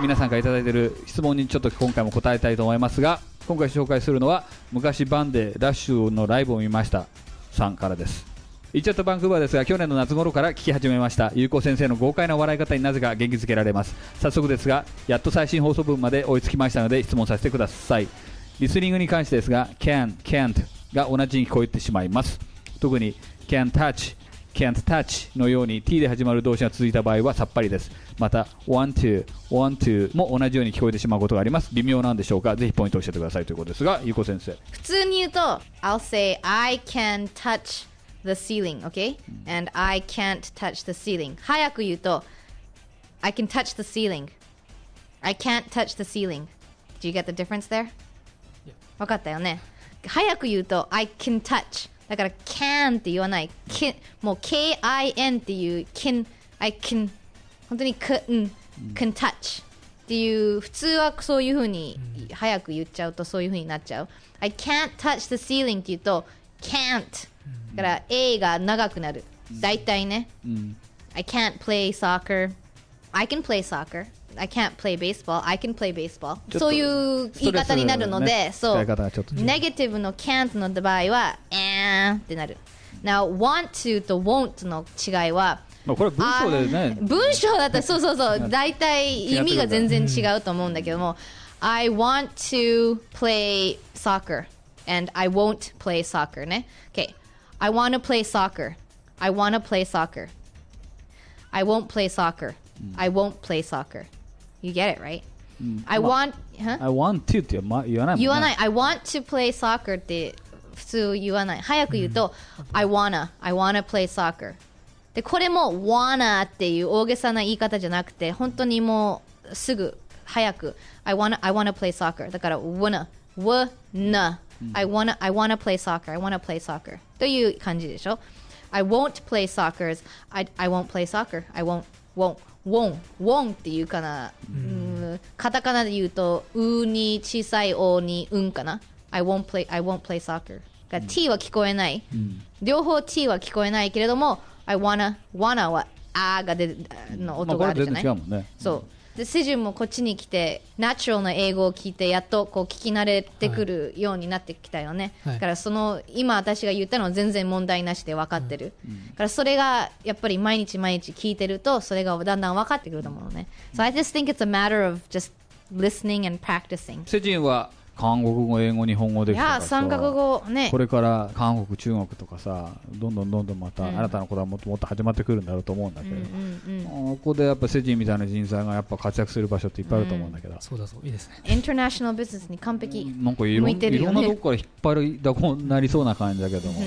皆さんからいただいている質問にちょっと今回も答えたいと思いますが今回紹介するのは昔バンでラッシュのライブを見ましたさんからです行っちゃったバンクーバーですが去年の夏頃から聞き始めました有効先生の豪快な笑い方になぜか元気づけられます早速ですがやっと最新放送分まで追いつきましたので質問させてくださいリスニングに関してですが can, can't が同じに聞こえてしまいます特に can touch can't touch のように t で始まる動詞が続いた場合はさっぱりですまた want to want to も同じように聞こえてしまうことがあります微妙なんでしょうかぜひポイントを教えてくださいということですが有効先生普通に言うと I'll say I can touch the ceiling okay and I can't touch the ceiling 早く言うと I can touch the ceiling I can't touch the ceiling Do you get the difference there? 分かったよね早く言うと I can touch だから can って言わないもう K-I-N っていう can I can 本当に can, can touch っていう普通はそういうふうに早く言っちゃうとそういうふうになっちゃう I can't touch the ceiling って言うと can't だから A が長くなる大体ね、I can't play soccer I can play soccer I can't play baseball I can play baseball ちょっとそういう言い方になるので、ねそう使い方がちょっと違うネガティブの can't の場合はえーんってなる Now want to と won't の違いはまあこれ文章でねあ文章だったらそうそうそう大体意味が全然違うと思うんだけども I want to play soccer and I won't play soccer ね OK I want to play soccer I want to play soccer I won't play soccer I won't play soccer You get it right I want huh? I want to ってま言わないもんね言わない I want to play soccer って普通言わない早く言うと、I wanna I wanna play soccer でこれも wanna っていう大げさな言い方じゃなくて本当にもうすぐ早く I wanna I wanna play soccer だから wanna wanna I wanna I wanna play soccer I wanna play soccer という感じでしょ I won't play soccer is I, I won't play soccer I won't won't won't won't っていうかな、うん、カタカナで言うとうに小さいおにうんかな。I won't play I won't play soccer が T は聞こえない、両方 T は聞こえないけれども I wanna wanna はあーが出るのまあ音があるじゃない、然違うもんね。そうでセジュンもこっちに来てナチュラルな英語を聞いてやっとこう聞き慣れてくるようになってきたよね、はい。だからその今私が言ったのは全然問題なしで分かってる、だからそれがやっぱり毎日毎日聞いてるとそれがだんだん分かってくると思うのね、So I just think it's a matter of just listening and practicing. セジンは韓国語英語日本語でいきたからさや三カ国語ね。これから韓国中国とかさどんどんどんどんまた新たなことがもっともっと始まってくるんだろうと思うんだけど、ここでやっぱセジンみたいな人材がやっぱ活躍する場所っていっぱいあると思うんだけど、そうだそういいですね。インターナショナルビジネスに完璧。なんかいろ,、向いてるいろんなとこから引っ張りだこになりそうな感じだけどもね、